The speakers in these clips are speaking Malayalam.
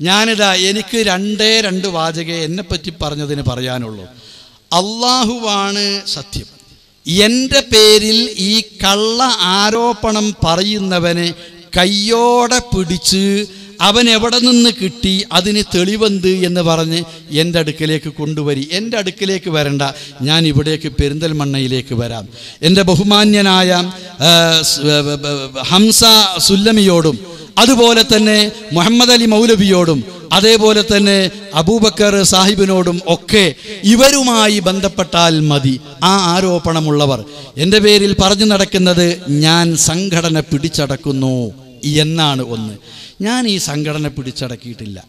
ഞാനിതാ എനിക്ക് രണ്ടേ രണ്ട് വാചകേ എന്നെപ്പറ്റി പറഞ്ഞതിന് പറയാനുള്ളൂ. അള്ളാഹുവാണ് സത്യം. എന്റെ പേരിൽ ഈ കള്ള ആരോപണം പറയുന്നവനെ കയ്യോടെ പിടിച്ച് അവൻ എവിടെ നിന്ന് കിട്ടി അതിന് തെളിവെന്ത് എന്ന് പറഞ്ഞ് എന്റെ അടുക്കലേക്ക് കൊണ്ടുവരി. എന്റെ അടുക്കലേക്ക് വരണ്ട. ഞാൻ ഇവിടേക്ക് പെരിന്തൽമണ്ണയിലേക്ക് വരാം. എന്റെ ബഹുമാന്യനായ ഹംസ സുല്ലമിയോടും അതുപോലെ തന്നെ മുഹമ്മദ് അലി മൗലബിയോടും അതേപോലെ തന്നെ അബൂബക്കർ സാഹിബിനോടും ഒക്കെ ഇവരുമായി ബന്ധപ്പെട്ടാൽ മതി. ആ ആരോപണമുള്ളവർ. എന്റെ പേരിൽ പറഞ്ഞു നടക്കുന്നത് ഞാൻ സംഘടന പിടിച്ചടക്കുന്നു എന്നാണ് ഒന്ന്. ഞാൻ ഈ സംഘടന പിടിച്ചടക്കിയിട്ടില്ല.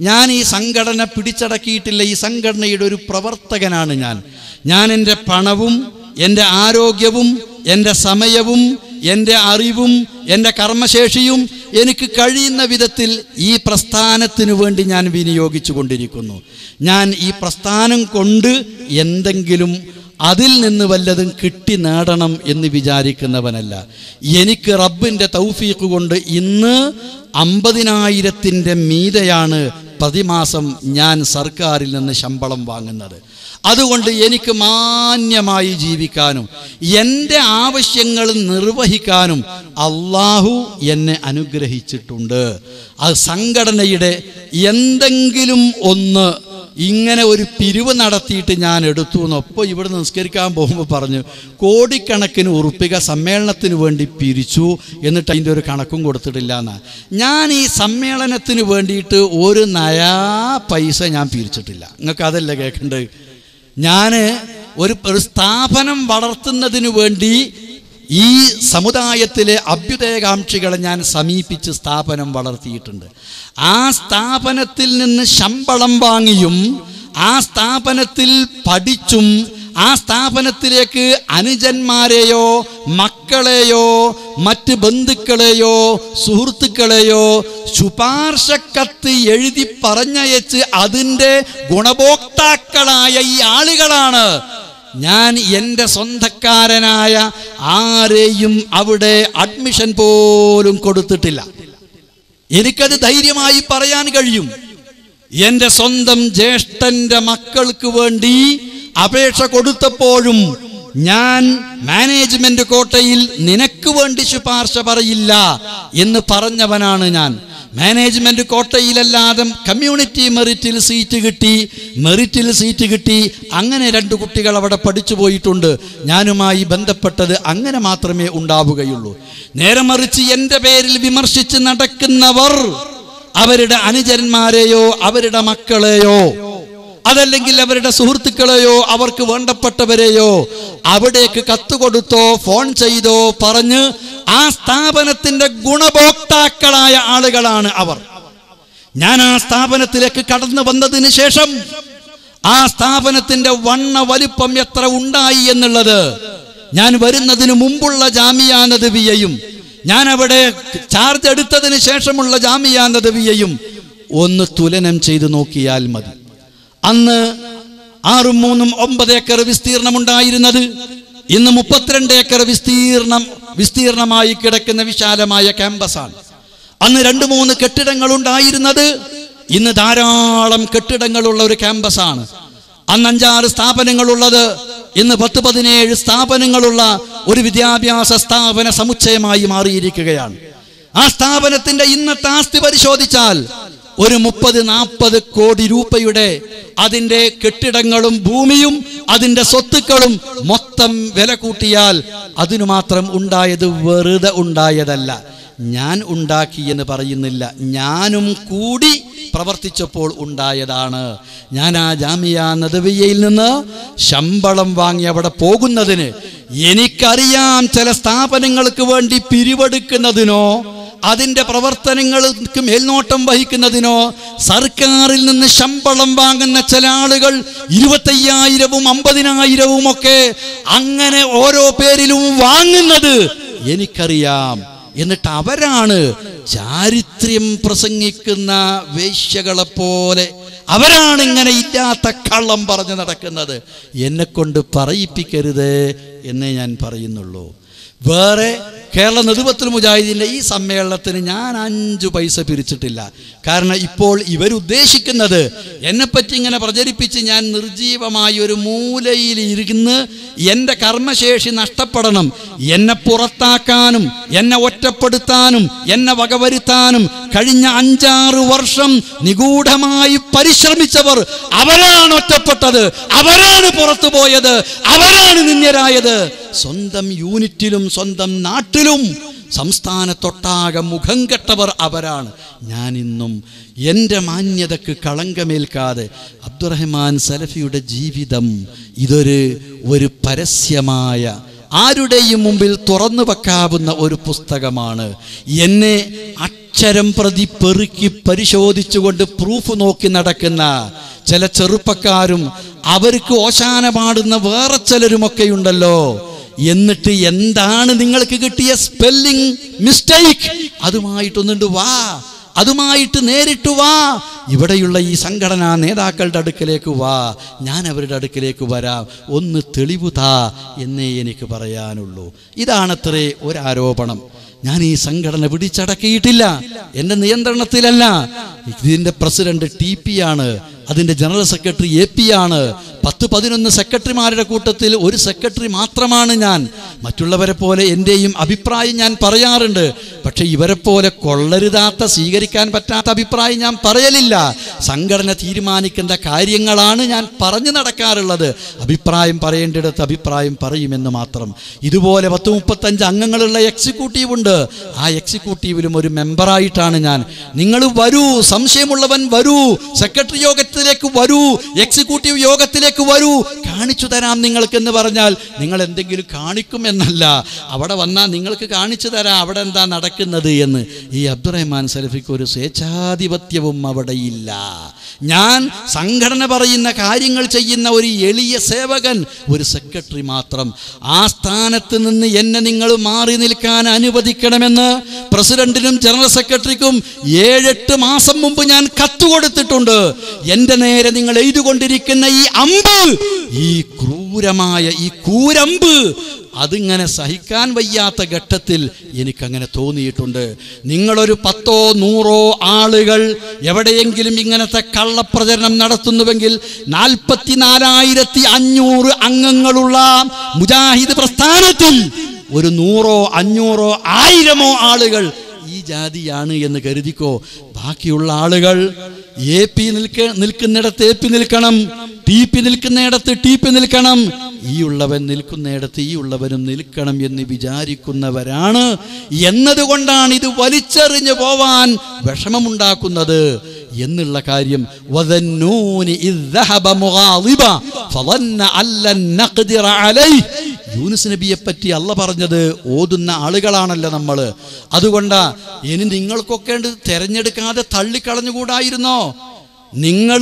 ഞാൻ ഈ സംഘടന പിടിച്ചടക്കിയിട്ടില്ല. ഈ സംഘടനയുടെ ഒരു പ്രവർത്തകനാണ് ഞാൻ. ഞാൻ എന്റെ പണവും എന്റെ ആരോഗ്യവും എന്റെ സമയവും എന്റെ അറിവും എന്റെ കർമ്മശേഷിയും എനിക്ക് കഴിയുന്ന വിധത്തിൽ ഈ പ്രസ്ഥാനത്തിനു വേണ്ടി ഞാൻ വിനിയോഗിച്ചു കൊണ്ടിരിക്കുന്നു. ഞാൻ ഈ പ്രസ്ഥാനം കൊണ്ട് എന്തെങ്കിലും അതിൽ നിന്ന് വല്ലതും കിട്ടി നേടണം എന്ന് വിചാരിക്കുന്നവനല്ല. എനിക്ക് റബ്ബിന്റെ തൗഫീഖ് കൊണ്ട് ഇന്ന് അമ്പതിനായിരത്തിന്റെ മീതയാണ് പ്രതിമാസം ഞാൻ സർക്കാരിൽ നിന്ന് ശമ്പളം വാങ്ങുന്നത്. അതുകൊണ്ട് എനിക്ക് മാന്യമായി ജീവിക്കാനും എന്റെ ആവശ്യങ്ങൾ നിർവഹിക്കാനും അള്ളാഹു എന്നെ അനുഗ്രഹിച്ചിട്ടുണ്ട്. ആ സംഘടനയുടെ എന്തെങ്കിലും ഒന്ന് ഇങ്ങനെ ഒരു പിരിവ് നടത്തിയിട്ട് ഞാൻ എടുത്തു എന്നൊപ്പം ഇവിടെ നിസ്കരിക്കാൻ പോകുമ്പോൾ പറഞ്ഞു കോടിക്കണക്കിന് ഉറുപ്പിക സമ്മേളനത്തിന് വേണ്ടി പിരിച്ചു എന്നിട്ട് അതിന്റെ ഒരു കണക്കും കൊടുത്തിട്ടില്ല എന്നാ. ഞാൻ ഈ സമ്മേളനത്തിന് വേണ്ടിയിട്ട് ഒരു നയാ പൈസ ഞാൻ പിരിച്ചിട്ടില്ല. നിങ്ങൾക്ക് അതല്ലേ കേൾക്കേണ്ടത്? ഞാൻ ഒരു ഒരു സ്ഥാപനം വളർത്തുന്നതിന് വേണ്ടി ഈ സമുദായത്തിലെ അഭ്യുദയകാംക്ഷികളെ ഞാൻ സമീപിച്ച് സ്ഥാപനം വളർത്തിയിട്ടുണ്ട്. ആ സ്ഥാപനത്തിൽ നിന്ന് ശമ്പളം വാങ്ങിയും ആ സ്ഥാപനത്തിൽ പഠിച്ചും ആ സ്ഥാപനത്തിലേക്ക് അനുജന്മാരെയോ മക്കളെയോ മറ്റ് ബന്ധുക്കളെയോ സുഹൃത്തുക്കളെയോ ശുപാർശ കത്ത് എഴുതി പറഞ്ഞയച്ച് അതിന്റെ ഗുണഭോക്താക്കളായ ഈ ആളുകളാണ്. ഞാൻ എന്റെ സ്വന്തക്കാരനായ ആരെയും അവിടെ അഡ്മിഷൻ പോലും കൊടുത്തിട്ടില്ല. എനിക്കത് ധൈര്യമായി പറയാൻ കഴിയും. എന്റെ സ്വന്തം ജ്യേഷ്ഠന്റെ മക്കൾക്ക് വേണ്ടി അപേക്ഷ കൊടുത്തപ്പോഴും ഞാൻ മാനേജ്മെന്റ് കോട്ടയിൽ നിനക്ക് വേണ്ടി ശുപാർശ പറയില്ല എന്ന് പറഞ്ഞവനാണ് ഞാൻ. മാനേജ്മെന്റ് കോട്ടയിലല്ലാതെ കമ്മ്യൂണിറ്റി മെറിറ്റിൽ സീറ്റ് കിട്ടി മെറിറ്റിൽ സീറ്റ് കിട്ടി. അങ്ങനെ രണ്ട് കുട്ടികൾ അവിടെ പഠിച്ചു പോയിട്ടുണ്ട്. ഞാനുമായി ബന്ധപ്പെട്ടത് അങ്ങനെ മാത്രമേ ഉണ്ടാവുകയുള്ളൂ. നേരെ മറിച്ച് എന്റെ പേരിൽ വിമർശിച്ച് നടക്കുന്നവർ അവരുടെ അനുചരന്മാരെയോ അവരുടെ മക്കളെയോ അതല്ലെങ്കിൽ അവരുടെ സുഹൃത്തുക്കളെയോ അവർക്ക് വേണ്ടപ്പെട്ടവരെയോ അവിടേക്ക് കത്ത് കൊടുത്തോ ഫോൺ ചെയ്തോ പറഞ്ഞ് ആ സ്ഥാപനത്തിന്റെ ഗുണഭോക്താക്കളായ ആളുകളാണ് അവർ. ഞാൻ ആ സ്ഥാപനത്തിലേക്ക് കടന്നു വന്നതിന് ശേഷം ആ സ്ഥാപനത്തിന്റെ വണ്ണ വലിപ്പം എത്ര ഉണ്ടായി എന്നുള്ളത് ഞാൻ വരുന്നതിന് മുമ്പുള്ള ജാമിയാനത് വിയയും ഞാൻ അവിടെ ചാർജ് എടുത്തതിന് ശേഷമുള്ള ജാമിയാനത് വിയയും ഒന്ന് തുലനം ചെയ്തു നോക്കിയാൽ മതി. അന്ന് ആറും മൂന്നും ഒമ്പത് ഏക്കർ വിസ്തീർണമുണ്ടായിരുന്നത്. ഇന്ന് മുപ്പത്തിരണ്ട് ഏക്കർ വിസ്തീർണം വിസ്തീർണമായി കിടക്കുന്ന വിശാലമായ ക്യാമ്പസാണ്. അന്ന് രണ്ട് മൂന്ന് കെട്ടിടങ്ങൾ ഉണ്ടായിരുന്നത് ഇന്ന് ധാരാളം കെട്ടിടങ്ങളുള്ള ഒരു ക്യാമ്പസാണ്. അന്ന് അഞ്ചാറ് സ്ഥാപനങ്ങളുള്ളത്. ഇന്ന് പത്ത് പതിനേഴ് സ്ഥാപനങ്ങളുള്ള ഒരു വിദ്യാഭ്യാസ സ്ഥാപന സമുച്ചയമായി മാറിയിരിക്കുകയാണ്. ആ സ്ഥാപനത്തിന്റെ ഇന്നത്തെ ആസ്തി പരിശോധിച്ചാൽ ഒരു മുപ്പത് നാൽപ്പത് കോടി രൂപയുടെ അതിന്റെ കെട്ടിടങ്ങളും ഭൂമിയും അതിന്റെ സ്വത്തുക്കളും മൊത്തം വില കൂട്ടിയാൽ അതിനു മാത്രം ഉണ്ടായത് വെറുതെ ഉണ്ടായതല്ല. ഞാൻ ഉണ്ടാക്കി എന്ന് പറയുന്നില്ല. ഞാനും കൂടി പ്രവർത്തിച്ചപ്പോൾ ഉണ്ടായതാണ്. ഞാൻ ആ ജാമിയ നദവിയയിൽ നിന്ന് ശമ്പളം വാങ്ങി അവിടെ പോകുന്നതിന് എനിക്കറിയാം ചില സ്ഥാപനങ്ങൾക്ക് വേണ്ടി പിരിവെടുക്കുന്നതിനോ അതിന്റെ പ്രവർത്തനങ്ങൾക്ക് മേൽനോട്ടം വഹിക്കുന്നതിനോ സർക്കാരിൽ നിന്ന് ശമ്പളം വാങ്ങുന്ന ചില ആളുകൾ ഇരുപത്തയ്യായിരവും അമ്പതിനായിരവും ഒക്കെ അങ്ങനെ ഓരോ പേരിലും വാങ്ങുന്നത് എനിക്കറിയാം. എന്നിട്ട് അവരാണ് ചാരിത്രം പ്രസംഗിക്കുന്ന വേശ്യകളെ പോലെ അവരാണ് ഇങ്ങനെ ഇല്ലാത്ത കള്ളം പറഞ്ഞു നടക്കുന്നത്. എന്നെ കൊണ്ട് പറയിപ്പിക്കരുത് എന്നേ ഞാൻ പറയുന്നുള്ളൂ. വേറെ കേരള നെതുപത്തിൽ മുജാഹിദീന്റെ ഈ സമ്മേളനത്തിന് ഞാൻ അഞ്ചു പൈസ പിരിച്ചിട്ടില്ല. കാരണം ഇപ്പോൾ ഇവരുദ്ദേശിക്കുന്നത് എന്നെപ്പറ്റി ഇങ്ങനെ പ്രചരിപ്പിച്ച് ഞാൻ നിർജീവമായി ഒരു മൂലയിൽ ഇരുന്ന് എന്റെ കർമ്മശേഷി നഷ്ടപ്പെടണം എന്നെ പുറത്താക്കാനും എന്നെ ഒറ്റപ്പെടുത്താനും എന്നെ വകവരുത്താനും കഴിഞ്ഞ അഞ്ചാറ് വർഷം നിഗൂഢമായി പരിശ്രമിച്ചവർ അവരാണ് ഒറ്റപ്പെട്ടത് അവരാണ് പുറത്തു പോയത് അവരാണ് നിന്ദ്യരായത്. സ്വന്തം യൂണിറ്റിലും സ്വന്തം നാട്ടിലും സംസ്ഥാനത്തൊട്ടാകെ മുഖം കെട്ടവർ അവരാണ്. ഞാനിന്നും എന്റെ മാന്യതക്ക് കളങ്കമേൽക്കാതെ അബ്ദുറഹ്മാൻ സലഫിയുടെ ജീവിതം ഇതൊരു ഒരു പരസ്യമായ ആരുടെയും മുമ്പിൽ തുറന്നു വെക്കാവുന്ന ഒരു പുസ്തകമാണ്. എന്നെ അക്ഷരം പ്രതി പെറുക്കി പരിശോധിച്ചുകൊണ്ട് പ്രൂഫ് നോക്കി നടക്കുന്ന ചില ചെറുപ്പക്കാരും അവർക്ക് ഓശാന പാടുന്ന വേറെ ചിലരുമൊക്കെ ഉണ്ടല്ലോ എന്നിട്ട് എന്താണ് നിങ്ങൾക്ക് കിട്ടിയ സ്പെല്ലിംഗ് മിസ്റ്റേക്ക് അതുമായിട്ടൊന്നുണ്ട് വാ. അതുമായിട്ട് നേരിട്ട് വാ. ഇവിടെയുള്ള ഈ സംഘടനാ നേതാക്കളുടെ അടുക്കലേക്ക് വാ. ഞാൻ അവരുടെ അടുക്കലേക്ക് വരാം. ഒന്ന് തെളിവ് താ എന്നേ എനിക്ക് പറയാനുള്ളൂ. ഇതാണത്രേ ഒരാരോപണം. ഞാൻ ഈ സംഘടന പിടിച്ചടക്കിയിട്ടില്ല. എന്റെ നിയന്ത്രണത്തിലല്ല. ഇതിന്റെ പ്രസിഡന്റ് ടി പി ആണ്. അതിന്റെ ജനറൽ സെക്രട്ടറി എ പി ആണ്. പത്ത് പതിനൊന്ന് സെക്രട്ടറിമാരുടെ കൂട്ടത്തിൽ ഒരു സെക്രട്ടറി മാത്രമാണ് ഞാൻ. മറ്റുള്ളവരെ പോലെ എന്റെയും അഭിപ്രായം ഞാൻ പറയാറുണ്ട്. പക്ഷെ ഇവരെ പോലെ കൊള്ളരുതാത്ത സ്വീകരിക്കാൻ പറ്റാത്ത അഭിപ്രായം ഞാൻ പറയലില്ല. സംഘടന തീരുമാനിക്കേണ്ട കാര്യങ്ങളാണ് ഞാൻ പറഞ്ഞു നടക്കാറുള്ളത്. അഭിപ്രായം പറയേണ്ടിടത്ത് അഭിപ്രായം പറയുമെന്ന് മാത്രം. ഇതുപോലെ പത്ത് മുപ്പത്തഞ്ച് അംഗങ്ങളുള്ള എക്സിക്യൂട്ടീവ് ഉണ്ട്. ആ എക്സിക്യൂട്ടീവിലും ഒരു മെമ്പറായിട്ടാണ് ഞാൻ. നിങ്ങൾ വരൂ സംശയമുള്ളവൻ വരൂ സെക്രട്ടറി യോഗത്തിലേക്ക് വരൂ എക്സിക്യൂട്ടീവ് യോഗത്തിലേക്ക് വരൂ. കാണിച്ചു തരാം നിങ്ങൾക്കെന്ന് പറഞ്ഞാൽ നിങ്ങൾ എന്തെങ്കിലും കാണിക്കും എന്നല്ല. അവിടെ വന്നാൽ നിങ്ങൾക്ക് കാണിച്ചു തരാം. അവിടെ എന്താ നടക്കുന്നത് എന്ന് ഈ അബ്ദുറഹ്മാൻ സലഫിക്ക് ഒരു സ്വേച്ഛാധിപത്യവും അവിടെയില്ല. ഞാൻ സംഘടന പറയുന്ന കാര്യങ്ങൾ ചെയ്യുന്ന ഒരു എളിയ സേവകൻ ഒരു സെക്രട്ടറി മാത്രം. ആ സ്ഥാനത്ത് നിന്ന് എന്നെ നിങ്ങൾ മാറി നിൽക്കാൻ അനുവദിക്കണമെന്ന് പ്രസിഡന്റിനും ജനറൽ സെക്രട്ടറിക്കും ഏഴെട്ട് മാസം മുമ്പ് ഞാൻ കത്ത് കൊടുത്തിട്ടുണ്ട്. എന്റെ നേരെ നിങ്ങൾ എഴുതുകൊണ്ടിരിക്കുന്ന ഈ അമ്പ് ഈ ക്രൂരമായ ഈ കൂരമ്പ് അതിങ്ങനെ സഹിക്കാൻ വയ്യാത്ത ഘട്ടത്തിൽ എനിക്കങ്ങനെ തോന്നിയിട്ടുണ്ട്. നിങ്ങളൊരു പത്തോ നൂറോ ആളുകൾ എവിടെയെങ്കിലും ഇങ്ങനത്തെ കള്ളപ്രചരണം നടത്തുന്നുവെങ്കിൽ നാൽപ്പത്തിനാലായിരത്തി അഞ്ഞൂറ് അംഗങ്ങളുള്ള മുജാഹിദ് പ്രസ്ഥാനത്തിൽ ഒരു നൂറോ അഞ്ഞൂറോ ആയിരമോ ആളുകൾ ഈ ജാതിയാണ് എന്ന് കരുതിക്കോ? ബാക്കിയുള്ള ആളുകൾ എ പി നിൽക്ക നിൽക്കുന്നിടത്ത് എ പി നിൽക്കണം. ടീപ്പി നിൽക്കുന്നിടത്ത് ടീപ്പി നിൽക്കണം. ഈ ഉള്ളവൻ നിൽക്കുന്നിടത്ത് ഈ ഉള്ളവനും നിൽക്കണം എന്ന് വിചാരിക്കുന്നവരാണ്. എന്നതുകൊണ്ടാണ് ഇത് വലിച്ചെറിഞ്ഞു പോവാൻ വിഷമമുണ്ടാക്കുന്നത്. എന്നുള്ള കാര്യം യൂനുസ് നബിയെ പറ്റി അല്ല പറഞ്ഞത് ഓതുന്ന ആളുകളാണല്ലോ നമ്മൾ അതുകൊണ്ട് ഇനി നിങ്ങൾക്കൊക്കെ തിരഞ്ഞെടുക്കാതെ തള്ളിക്കളഞ്ഞുകൂടായിരുന്നോ? നിങ്ങൾ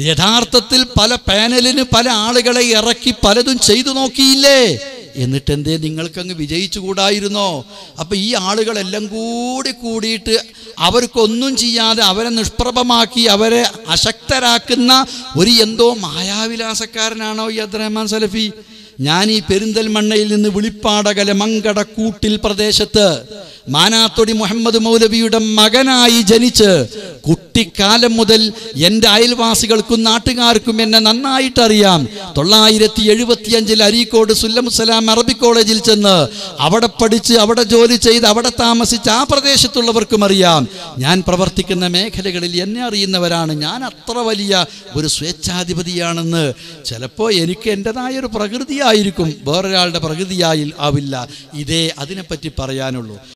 യഥാർത്ഥത്തിൽ പല പാനലിന് പല ആളുകളെ ഇറക്കി പലതും ചെയ്തു നോക്കിയില്ലേ? എന്നിട്ട് എന്തേ നിങ്ങൾക്കങ്ങ് വിജയിച്ചുകൂടായിരുന്നോ? അപ്പൊ ഈ ആളുകളെല്ലാം കൂടി കൂടിയിട്ട് അവർക്കൊന്നും ചെയ്യാതെ അവരെ നിഷ്പ്രഭമാക്കി അവരെ അശക്തരാക്കുന്ന ഒരു എന്തോ മായാവിലാസക്കാരനാണോ ഈ അബ്ദുറഹ്മാൻ സലഫി? ഞാൻ ഈ പെരിന്തൽമണ്ണയിൽ നിന്ന് വിളിപ്പാടകല മങ്കട കൂട്ടിൽ പ്രദേശത്ത് മാനാത്തൊടി മുഹമ്മദ് മൗലവിയുടെ മകനായി ജനിച്ച് കുട്ടിക്കാലം മുതൽ എന്റെ അയൽവാസികൾക്കും നാട്ടുകാർക്കും എന്നെ നന്നായിട്ടറിയാം. തൊള്ളായിരത്തി എഴുപത്തിയഞ്ചിൽ അരീക്കോട് സുല്ലമുസലാം അറബി കോളേജിൽ ചെന്ന് അവിടെ പഠിച്ച് അവിടെ ജോലി ചെയ്ത് അവിടെ താമസിച്ച് ആ പ്രദേശത്തുള്ളവർക്കും അറിയാം. ഞാൻ പ്രവർത്തിക്കുന്ന മേഖലകളിൽ എന്നെ അറിയുന്നവരാണ്. ഞാൻ അത്ര വലിയ ഒരു സ്വേച്ഛാധിപതിയാണെന്ന്. ചിലപ്പോൾ എനിക്ക് എന്റെതായൊരു പ്രകൃതിയായിരിക്കും. വേറൊരാളുടെ പ്രകൃതിയായി ആവില്ല. ഇതേ അതിനെപ്പറ്റി പറയാനുള്ളൂ.